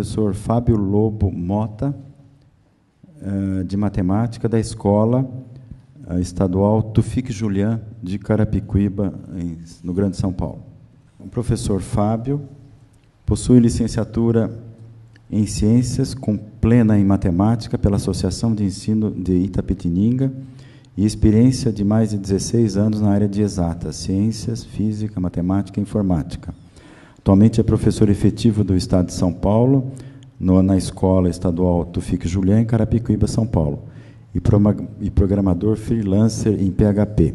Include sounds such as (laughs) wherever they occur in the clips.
professor Fábio Lobo Mota, uh, de matemática da escola uh, estadual Tufik Julian, de Carapicuíba, no Grande São Paulo. O professor Fábio possui licenciatura em Ciências com plena em Matemática pela Associação de Ensino de Itapetininga e experiência de mais de 16 anos na área de exatas, ciências, física, matemática e informática. Atualmente é professor efetivo do Estado de São Paulo, no, na Escola Estadual Tufik Julián, em Carapicuíba, São Paulo, e, e programador freelancer em PHP.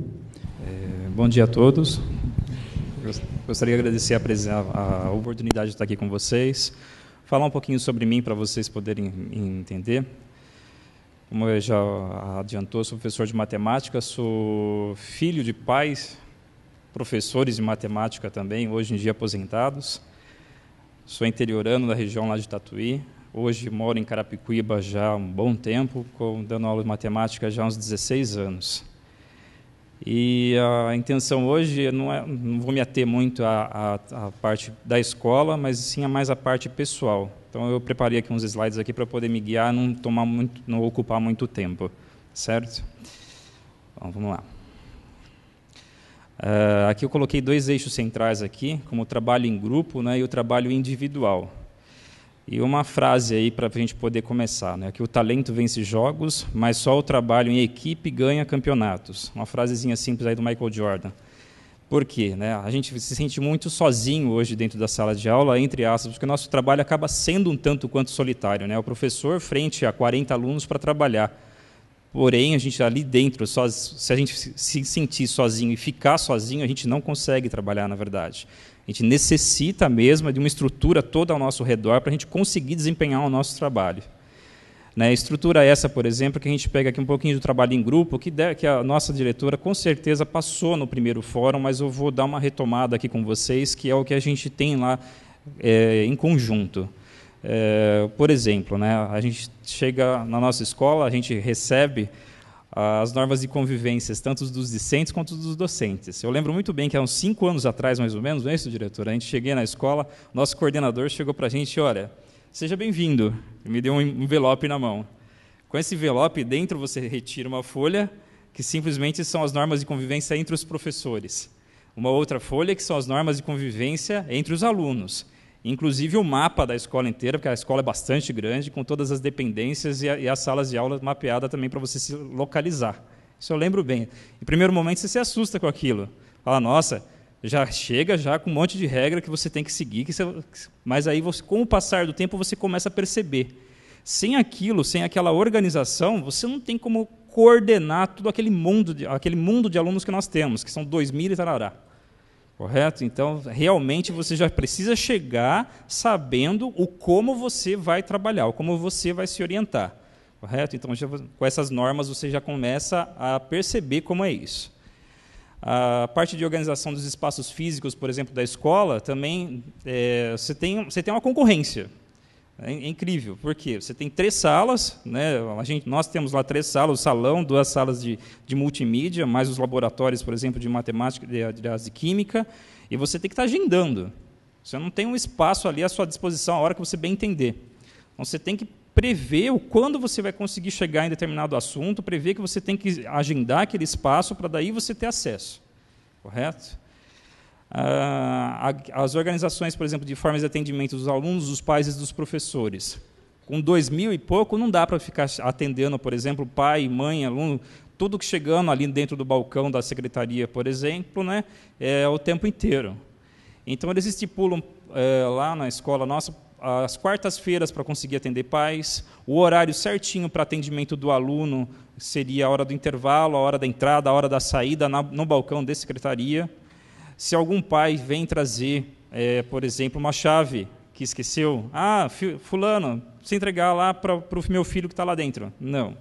É, bom dia a todos. Gostaria de agradecer a, a, oportunidade de estar aqui com vocês, falar um pouquinho sobre mim para vocês poderem entender. Como eu já adiantou, sou professor de matemática, sou filho de pais professores de matemática também, hoje em dia aposentados. Sou interiorano da região lá de Tatuí. Hoje moro em Carapicuíba já há um bom tempo, dando aula de matemática já há uns 16 anos. E a intenção hoje, não, é, não vou me ater muito à, à, à, parte da escola, mas sim a mais a parte pessoal. Então eu preparei aqui uns slides aqui para poder me guiar, não tomar muito, não ocupar muito tempo, certo? Vamos lá. Uh, aqui eu coloquei dois eixos centrais aqui, como o trabalho em grupo né, e o trabalho individual. E uma frase aí para a gente poder começar, né, que o talento vence jogos, mas só o trabalho em equipe ganha campeonatos. Uma frasezinha simples aí do Michael Jordan. Por quê? Né? A gente se sente muito sozinho hoje dentro da sala de aula, entre aspas, porque o nosso trabalho acaba sendo um tanto quanto solitário. Né? O professor frente a 40 alunos para trabalhar. Porém, a gente ali dentro, só, se a gente se sentir sozinho e ficar sozinho, a gente não consegue trabalhar, na verdade. A gente necessita mesmo de uma estrutura toda ao nosso redor para a gente conseguir desempenhar o nosso trabalho. Né, estrutura essa, por exemplo, que a gente pega aqui um pouquinho do trabalho em grupo, que, de, que a nossa diretora com certeza passou no primeiro fórum, mas eu vou dar uma retomada aqui com vocês, que é o que a gente tem lá é, em conjunto. É, por exemplo, né, a gente chega na nossa escola, a gente recebe as normas de convivência, tanto dos discentes quanto dos docentes. Eu lembro muito bem que há uns cinco anos atrás, mais ou menos, não é isso, diretor? A gente cheguei na escola, nosso coordenador chegou para a gente, olha, seja bem-vindo, me deu um envelope na mão. Com esse envelope, dentro você retira uma folha, que simplesmente são as normas de convivência entre os professores. Uma outra folha, que são as normas de convivência entre os alunos inclusive o mapa da escola inteira, porque a escola é bastante grande, com todas as dependências e, a, e as salas de aula mapeadas também para você se localizar. Isso eu lembro bem. Em primeiro momento você se assusta com aquilo. Fala, nossa, já chega já com um monte de regra que você tem que seguir, que você... mas aí, você, com o passar do tempo, você começa a perceber. Sem aquilo, sem aquela organização, você não tem como coordenar todo aquele mundo de, aquele mundo de alunos que nós temos, que são dois mil e tarará. Correto? Então, realmente você já precisa chegar sabendo o como você vai trabalhar, o como você vai se orientar. Correto? Então, já, com essas normas você já começa a perceber como é isso. A parte de organização dos espaços físicos, por exemplo, da escola, também é, você, tem, você tem uma concorrência. É, é incrível, porque você tem três salas, né? a gente, nós temos lá três salas, o salão, duas salas de, de multimídia, mais os laboratórios, por exemplo, de matemática de, de, de química, e você tem que estar agendando. Você não tem um espaço ali à sua disposição, a hora que você bem entender. Então, você tem que prever o quando você vai conseguir chegar em determinado assunto, prever que você tem que agendar aquele espaço para daí você ter acesso. Correto? Ah, as organizações, por exemplo, de formas de atendimento dos alunos, dos pais e dos professores. Com dois mil e pouco, não dá para ficar atendendo, por exemplo, pai, mãe, aluno, tudo que chegando ali dentro do balcão da secretaria, por exemplo, né, é o tempo inteiro. Então, eles estipulam é, lá na escola nossa as quartas-feiras para conseguir atender pais, o horário certinho para atendimento do aluno seria a hora do intervalo, a hora da entrada, a hora da saída na, no balcão de secretaria. Se algum pai vem trazer, é, por exemplo, uma chave que esqueceu, ah, fulano, se entregar lá para o meu filho que está lá dentro. Não.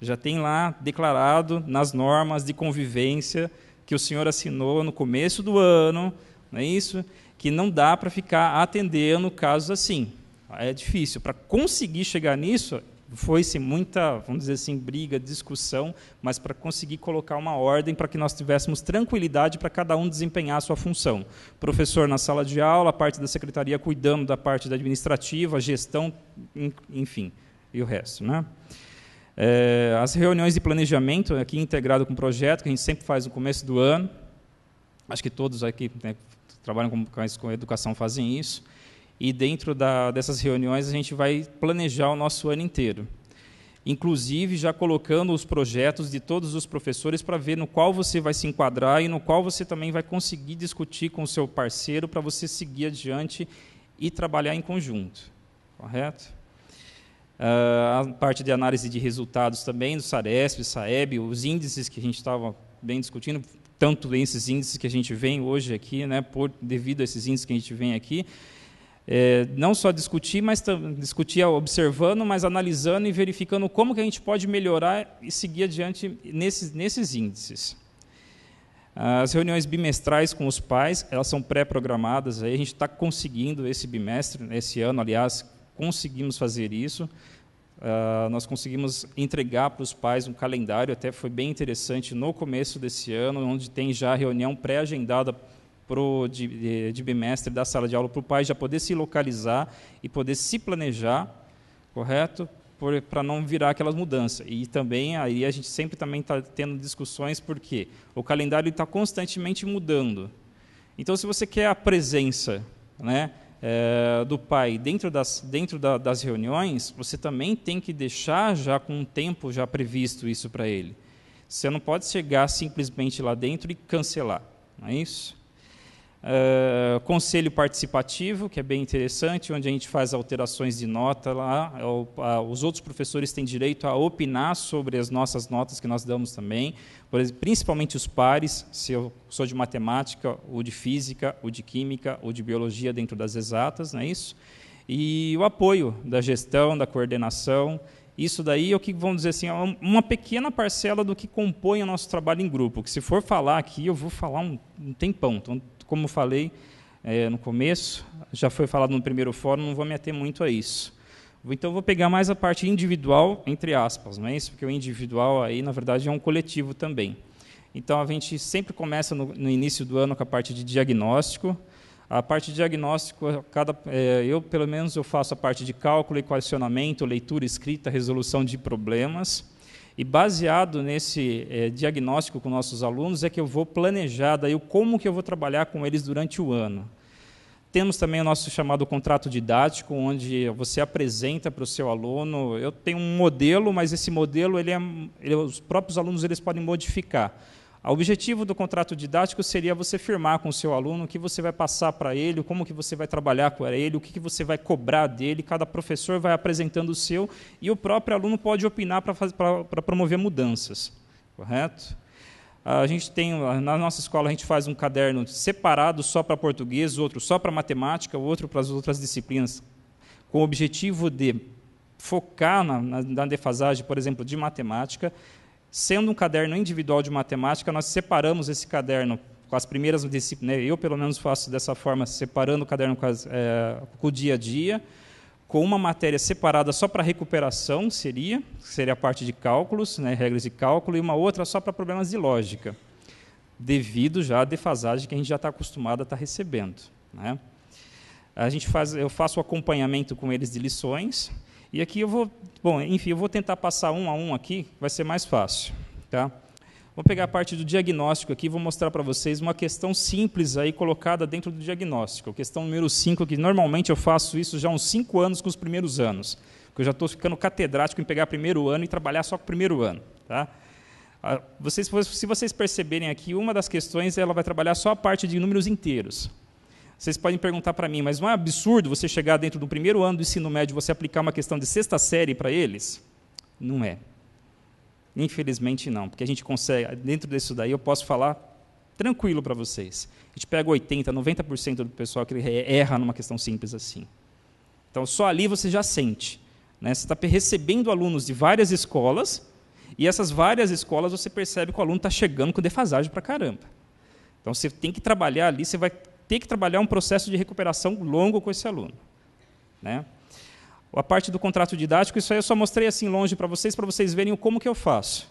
Já tem lá declarado nas normas de convivência que o senhor assinou no começo do ano, não é isso? Que não dá para ficar atendendo casos assim. É difícil. Para conseguir chegar nisso, foi-se muita, vamos dizer assim, briga, discussão, mas para conseguir colocar uma ordem para que nós tivéssemos tranquilidade para cada um desempenhar a sua função. Professor na sala de aula, a parte da secretaria cuidando da parte da administrativa, gestão, enfim, e o resto. Né? É, as reuniões de planejamento, aqui integrado com o projeto, que a gente sempre faz no começo do ano, acho que todos aqui né, trabalham com, com educação fazem isso, e dentro da, dessas reuniões a gente vai planejar o nosso ano inteiro. Inclusive já colocando os projetos de todos os professores para ver no qual você vai se enquadrar e no qual você também vai conseguir discutir com o seu parceiro para você seguir adiante e trabalhar em conjunto. Correto? Uh, a parte de análise de resultados também, do SARESP, SAEB, os índices que a gente estava bem discutindo, tanto esses índices que a gente vem hoje aqui, né, por, devido a esses índices que a gente vem aqui, é, não só discutir, mas discutir observando, mas analisando e verificando como que a gente pode melhorar e seguir adiante nesses, nesses índices. As reuniões bimestrais com os pais, elas são pré-programadas, aí a gente está conseguindo esse bimestre, esse ano, aliás, conseguimos fazer isso. Uh, nós conseguimos entregar para os pais um calendário, até foi bem interessante, no começo desse ano, onde tem já reunião pré-agendada pro, de, de bimestre da sala de aula para o pai já poder se localizar e poder se planejar, correto? Para não virar aquelas mudanças. E também aí a gente sempre também está tendo discussões porque o calendário está constantemente mudando. Então, se você quer a presença, né, é, do pai dentro, das, dentro da, das reuniões, você também tem que deixar já com um tempo já previsto isso para ele. Você não pode chegar simplesmente lá dentro e cancelar, não é isso? Uh, conselho participativo, que é bem interessante, onde a gente faz alterações de nota lá. É os outros professores têm direito a opinar sobre as nossas notas que nós damos também, exemplo, principalmente os pares, se eu sou de matemática, ou de física, ou de química, ou de biologia dentro das exatas, não é isso? E o apoio da gestão, da coordenação. Isso daí é o que, vamos dizer assim, é uma pequena parcela do que compõe o nosso trabalho em grupo. Que se for falar aqui, eu vou falar um, um tempão. Então, como falei é, no começo, já foi falado no primeiro fórum, não vou me ater muito a isso. Então, vou pegar mais a parte individual, entre aspas, não é isso? Porque o individual aí, na verdade, é um coletivo também. Então, a gente sempre começa no, no início do ano com a parte de diagnóstico. A parte de diagnóstico, cada, é, eu, pelo menos, eu faço a parte de cálculo, equacionamento, leitura, escrita, resolução de problemas. E baseado nesse é, diagnóstico com nossos alunos é que eu vou planejar daí como que eu vou trabalhar com eles durante o ano. Temos também o nosso chamado contrato didático, onde você apresenta para o seu aluno. Eu tenho um modelo, mas esse modelo ele é, ele, os próprios alunos eles podem modificar. O objetivo do contrato didático seria você firmar com o seu aluno o que você vai passar para ele, como que você vai trabalhar com ele, o que, que você vai cobrar dele, cada professor vai apresentando o seu, e o próprio aluno pode opinar para promover mudanças. Correto? A gente tem, na nossa escola, a gente faz um caderno separado só para português, outro só para matemática, outro para as outras disciplinas, com o objetivo de focar na, na, na defasagem, por exemplo, de matemática, Sendo um caderno individual de matemática, nós separamos esse caderno com as primeiras disciplinas, né, eu pelo menos faço dessa forma, separando o caderno com, as, é, com, o dia a dia, com uma matéria separada só para recuperação, seria, seria a parte de cálculos, né, regras de cálculo, e uma outra só para problemas de lógica, devido já à defasagem que a gente já está acostumado a estar tá recebendo. Né. A gente faz, eu faço o acompanhamento com eles de lições, e aqui eu vou, bom, enfim, eu vou tentar passar um a um aqui, vai ser mais fácil, tá? Vou pegar a parte do diagnóstico aqui vou mostrar para vocês uma questão simples aí colocada dentro do diagnóstico. Questão número 5, que normalmente eu faço isso já há uns 5 anos com os primeiros anos. Porque eu já estou ficando catedrático em pegar primeiro ano e trabalhar só com o primeiro ano. Tá? Ah, vocês, se vocês perceberem aqui, uma das questões ela vai trabalhar só a parte de números inteiros. Vocês podem perguntar para mim, mas não é absurdo você chegar dentro do primeiro ano do ensino médio e você aplicar uma questão de sexta série para eles? Não é. Infelizmente não, porque a gente consegue, dentro disso daí eu posso falar tranquilo para vocês. A gente pega 80, 90% do pessoal que erra numa questão simples assim. Então só ali você já sente. Né? Você está recebendo alunos de várias escolas, e essas várias escolas você percebe que o aluno está chegando com defasagem para caramba. Então você tem que trabalhar ali, você vai ter que trabalhar um processo de recuperação longo com esse aluno. Né? A parte do contrato didático, isso aí eu só mostrei assim longe para vocês, para vocês verem como que eu faço.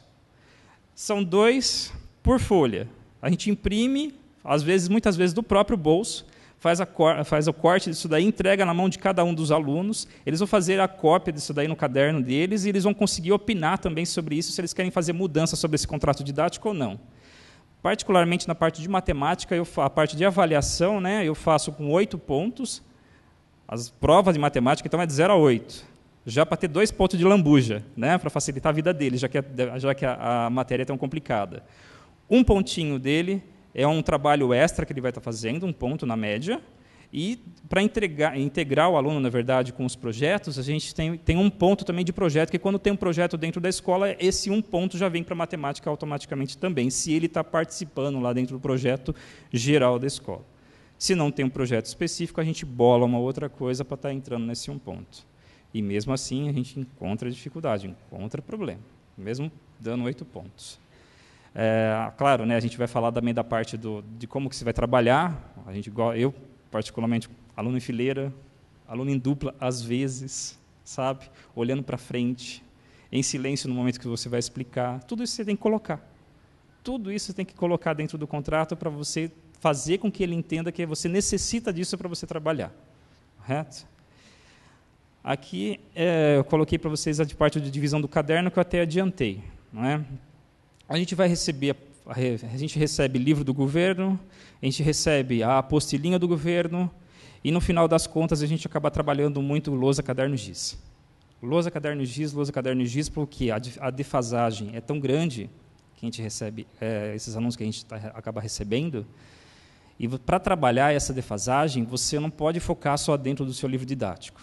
São dois por folha. A gente imprime, às vezes, muitas vezes do próprio bolso, faz, a, faz o corte disso daí, entrega na mão de cada um dos alunos. Eles vão fazer a cópia disso daí no caderno deles e eles vão conseguir opinar também sobre isso, se eles querem fazer mudança sobre esse contrato didático ou não. Particularmente na parte de matemática, eu, a parte de avaliação, né, eu faço com oito pontos. As provas de matemática, então, é de 0 a 8. Já para ter dois pontos de lambuja, né, para facilitar a vida deles, já que, a, já que a, a matéria é tão complicada. Um pontinho dele é um trabalho extra que ele vai estar fazendo, um ponto na média. E para integrar o aluno, na verdade, com os projetos, a gente tem, tem um ponto também de projeto, que quando tem um projeto dentro da escola, esse um ponto já vem para a matemática automaticamente também, se ele está participando lá dentro do projeto geral da escola. Se não tem um projeto específico, a gente bola uma outra coisa para estar tá entrando nesse um ponto. E mesmo assim, a gente encontra dificuldade, encontra problema, mesmo dando oito pontos. É, claro, né, a gente vai falar também da parte do, de como que se vai trabalhar. A gente, eu, particularmente, aluno em fileira, aluno em dupla, às vezes, sabe? Olhando para frente, em silêncio no momento que você vai explicar. Tudo isso você tem que colocar. Tudo isso você tem que colocar dentro do contrato para você fazer com que ele entenda que você necessita disso para você trabalhar. Correto? Aqui é, eu coloquei para vocês a parte de divisão do caderno que eu até adiantei. Não é? a gente vai receber, a gente recebe livro do governo, a gente recebe a apostilinha do governo, e no final das contas a gente acaba trabalhando muito lousa caderno giz. Lousa caderno giz, lousa caderno giz, porque a defasagem é tão grande que a gente recebe, é, esses alunos que a gente tá, acaba recebendo, e para trabalhar essa defasagem, você não pode focar só dentro do seu livro didático.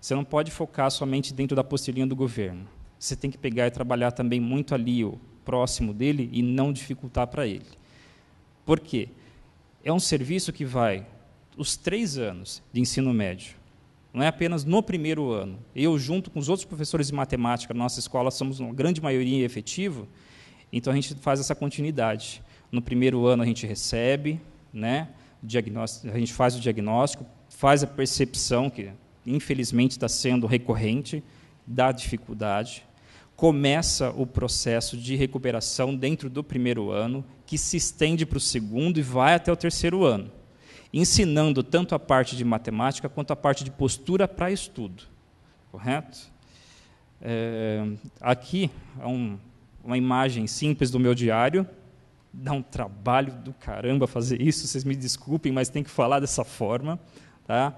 Você não pode focar somente dentro da apostilinha do governo. Você tem que pegar e trabalhar também muito ali o próximo dele e não dificultar para ele. Por quê? É um serviço que vai os três anos de ensino médio. Não é apenas no primeiro ano. Eu, junto com os outros professores de matemática nossa escola, somos uma grande maioria efetivo, então a gente faz essa continuidade. No primeiro ano a gente recebe, né, a gente faz o diagnóstico, faz a percepção, que infelizmente está sendo recorrente, da dificuldade começa o processo de recuperação dentro do primeiro ano, que se estende para o segundo e vai até o terceiro ano, ensinando tanto a parte de matemática quanto a parte de postura para estudo. Correto? É, aqui é um, uma imagem simples do meu diário. Dá um trabalho do caramba fazer isso, vocês me desculpem, mas tem que falar dessa forma. Tá?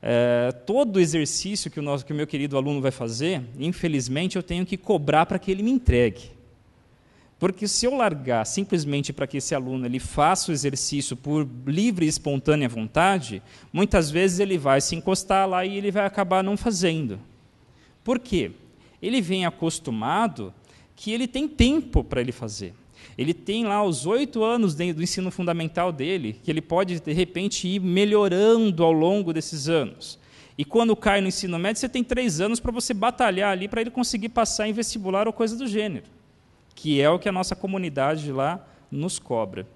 É, todo exercício que o, nosso, que o meu querido aluno vai fazer, infelizmente, eu tenho que cobrar para que ele me entregue. Porque se eu largar simplesmente para que esse aluno ele faça o exercício por livre e espontânea vontade, muitas vezes ele vai se encostar lá e ele vai acabar não fazendo. Por quê? Ele vem acostumado que ele tem tempo para ele fazer. Ele tem lá os oito anos do ensino fundamental dele, que ele pode, de repente, ir melhorando ao longo desses anos. E quando cai no ensino médio, você tem três anos para você batalhar ali para ele conseguir passar em vestibular ou coisa do gênero, que é o que a nossa comunidade lá nos cobra.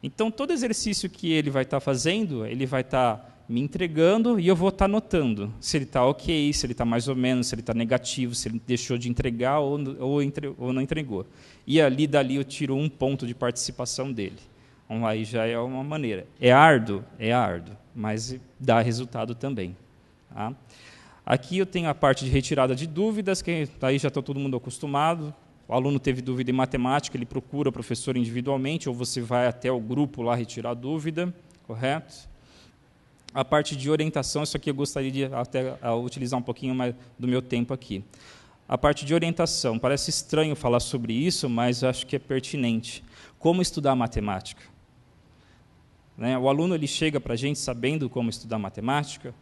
Então, todo exercício que ele vai estar fazendo, ele vai estar me entregando e eu vou estar tá notando se ele está ok, se ele está mais ou menos, se ele está negativo, se ele deixou de entregar ou, ou, entre, ou, não entregou. E ali, dali, eu tiro um ponto de participação dele. Então, aí já é uma maneira. É árduo? É árduo, mas dá resultado também. Tá? Aqui eu tenho a parte de retirada de dúvidas, que aí já está todo mundo acostumado. O aluno teve dúvida em matemática, ele procura o professor individualmente, ou você vai até o grupo lá retirar a dúvida, correto? A parte de orientação, isso aqui eu gostaria de até utilizar um pouquinho mais do meu tempo aqui. A parte de orientação, parece estranho falar sobre isso, mas acho que é pertinente. Como estudar matemática? Né? O aluno ele chega para a gente sabendo como estudar matemática,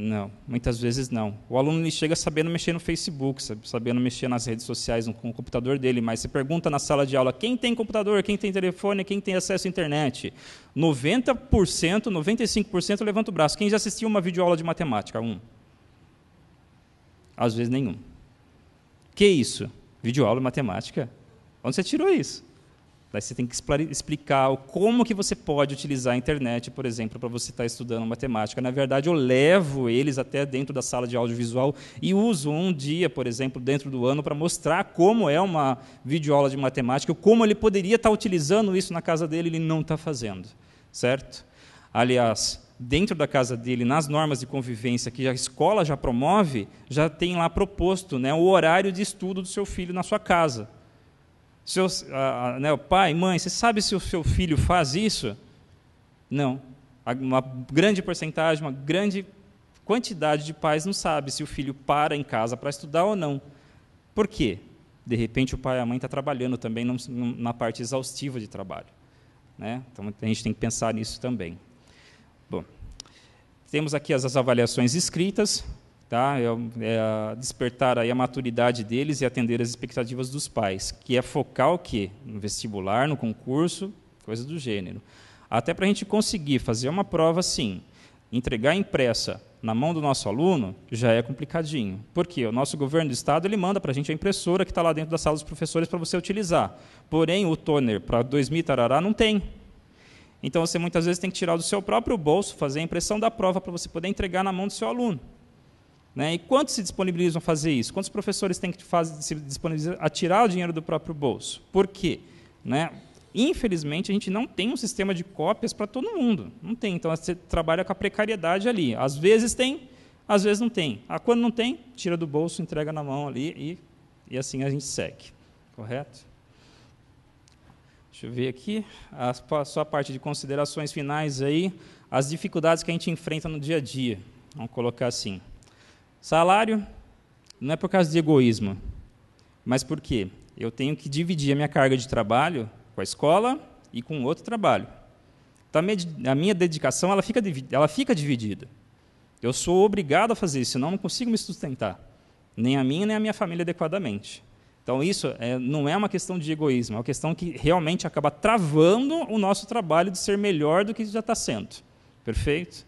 não, muitas vezes não. O aluno ele chega sabendo mexer no Facebook, sabendo mexer nas redes sociais com o computador dele, mas você pergunta na sala de aula quem tem computador, quem tem telefone, quem tem acesso à internet. 90%, 95% levanta o braço. Quem já assistiu uma videoaula de matemática? Um. Às vezes nenhum. Que isso? Videoaula de matemática? Onde você tirou isso? Daí você tem que explicar como que você pode utilizar a internet, por exemplo, para você estar tá estudando matemática. Na verdade, eu levo eles até dentro da sala de audiovisual e uso um dia, por exemplo, dentro do ano, para mostrar como é uma videoaula de matemática, como ele poderia estar tá utilizando isso na casa dele e ele não está fazendo. Certo? Aliás, dentro da casa dele, nas normas de convivência que a escola já promove, já tem lá proposto né, o horário de estudo do seu filho na sua casa. Seus, ah, né, pai, mãe, você sabe se o seu filho faz isso? Não. Uma grande porcentagem, uma grande quantidade de pais não sabe se o filho para em casa para estudar ou não. Por quê? De repente o pai e a mãe estão tá trabalhando também na parte exaustiva de trabalho. Né? Então a gente tem que pensar nisso também. Bom, temos aqui as, as avaliações escritas tá? É, é despertar aí a maturidade deles e atender as expectativas dos pais, que é focar o quê? No vestibular, no concurso, coisa do gênero. Até para a gente conseguir fazer uma prova assim, entregar impressa na mão do nosso aluno, já é complicadinho. Por quê? O nosso governo do estado ele manda para a gente a impressora que está lá dentro da sala dos professores para você utilizar. Porém, o toner para 2000 tarará não tem. Então, você muitas vezes tem que tirar do seu próprio bolso, fazer a impressão da prova para você poder entregar na mão do seu aluno. Né? E quantos se disponibilizam a fazer isso? Quantos professores têm que fazer, se disponibilizar a tirar o dinheiro do próprio bolso? Por quê? Né? Infelizmente, a gente não tem um sistema de cópias para todo mundo. Não tem. Então, você trabalha com a precariedade ali. Às vezes tem, às vezes não tem. Ah, quando não tem, tira do bolso, entrega na mão ali e, e assim a gente segue. Correto? Deixa eu ver aqui. A sua parte de considerações finais aí. As dificuldades que a gente enfrenta no dia a dia. Vamos colocar assim. Salário não é por causa de egoísmo, mas porque eu tenho que dividir a minha carga de trabalho com a escola e com outro trabalho. Então, a minha dedicação ela fica, ela fica dividida. Eu sou obrigado a fazer isso, senão não consigo me sustentar, nem a minha nem a minha família adequadamente. Então, isso é, não é uma questão de egoísmo, é uma questão que realmente acaba travando o nosso trabalho de ser melhor do que já está sendo. Perfeito?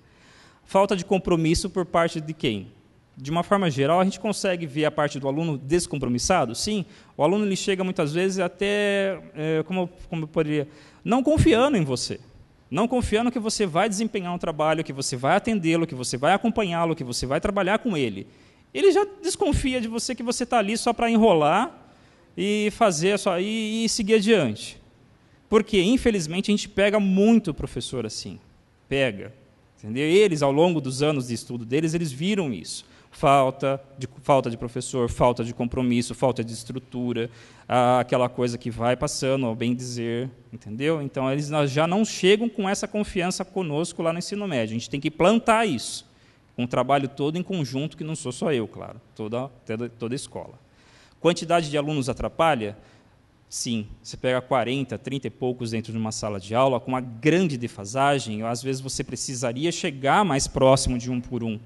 Falta de compromisso por parte de quem? De uma forma geral, a gente consegue ver a parte do aluno descompromissado? Sim. O aluno ele chega muitas vezes até, é, como, como eu poderia, não confiando em você. Não confiando que você vai desempenhar um trabalho, que você vai atendê-lo, que você vai acompanhá-lo, que você vai trabalhar com ele. Ele já desconfia de você que você está ali só para enrolar e fazer só e, e seguir adiante. Porque, infelizmente, a gente pega muito professor assim. Pega. Entendeu? Eles, ao longo dos anos de estudo deles, eles viram isso falta de, falta de professor, falta de compromisso, falta de estrutura, aquela coisa que vai passando, ao bem dizer, entendeu? Então, eles já não chegam com essa confiança conosco lá no ensino médio. A gente tem que plantar isso, um trabalho todo em conjunto, que não sou só eu, claro, toda, toda, toda a escola. Quantidade de alunos atrapalha? Sim, você pega 40, 30 e poucos dentro de uma sala de aula, com uma grande defasagem, às vezes você precisaria chegar mais próximo de um por um.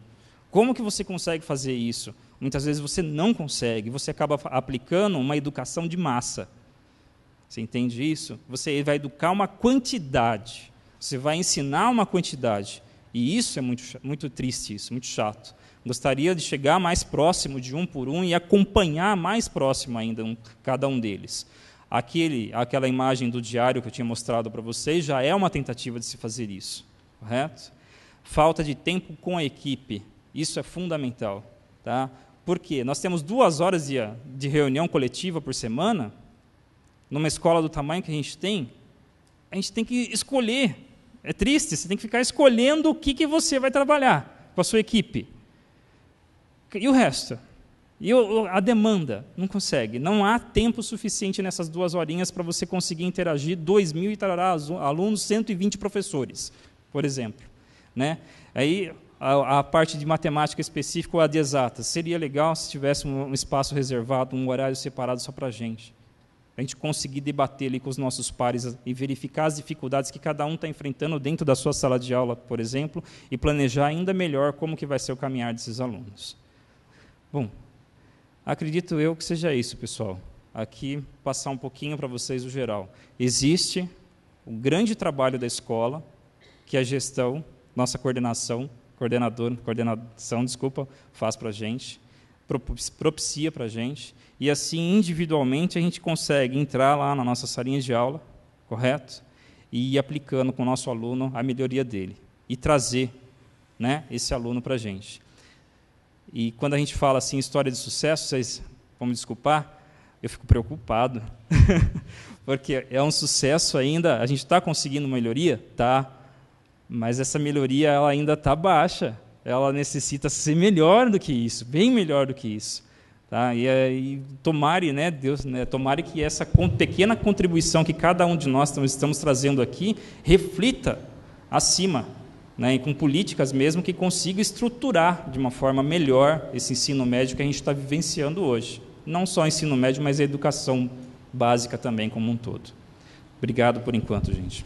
Como que você consegue fazer isso? Muitas vezes você não consegue, você acaba aplicando uma educação de massa. Você entende isso? Você vai educar uma quantidade, você vai ensinar uma quantidade. E isso é muito, muito triste, isso, muito chato. Gostaria de chegar mais próximo de um por um e acompanhar mais próximo ainda um, cada um deles. Aquele, aquela imagem do diário que eu tinha mostrado para vocês já é uma tentativa de se fazer isso, correto? Falta de tempo com a equipe. Isso é fundamental. Tá? Por quê? Nós temos duas horas de, reunião coletiva por semana, numa escola do tamanho que a gente tem, a gente tem que escolher. É triste, você tem que ficar escolhendo o que, que você vai trabalhar com a sua equipe. E o resto? E a demanda? Não consegue. Não há tempo suficiente nessas duas horinhas para você conseguir interagir 2 mil e tarará alunos, 120 professores, por exemplo. Né? Aí a, a, parte de matemática específica ou a de exatas. Seria legal se tivesse um, um espaço reservado, um horário separado só para a gente. A gente conseguir debater ali com os nossos pares e verificar as dificuldades que cada um está enfrentando dentro da sua sala de aula, por exemplo, e planejar ainda melhor como que vai ser o caminhar desses alunos. Bom, acredito eu que seja isso, pessoal. Aqui, passar um pouquinho para vocês o geral. Existe o grande trabalho da escola, que é a gestão, nossa coordenação, coordenador, coordenação, desculpa, faz para a gente, propicia para a gente, e assim, individualmente, a gente consegue entrar lá na nossa salinha de aula, correto? E ir aplicando com o nosso aluno a melhoria dele e trazer né, esse aluno para a gente. E quando a gente fala assim, história de sucesso, vocês vão me desculpar, eu fico preocupado, (laughs) porque é um sucesso ainda, a gente está conseguindo melhoria? Tá, mas essa melhoria ela ainda está baixa, ela necessita ser melhor do que isso, bem melhor do que isso. Tá? E, e tomare, né, Deus, né, tomare que essa pequena contribuição que cada um de nós estamos trazendo aqui reflita acima, né, e com políticas mesmo que consigam estruturar de uma forma melhor esse ensino médio que a gente está vivenciando hoje. Não só ensino médio, mas a educação básica também como um todo. Obrigado por enquanto, gente.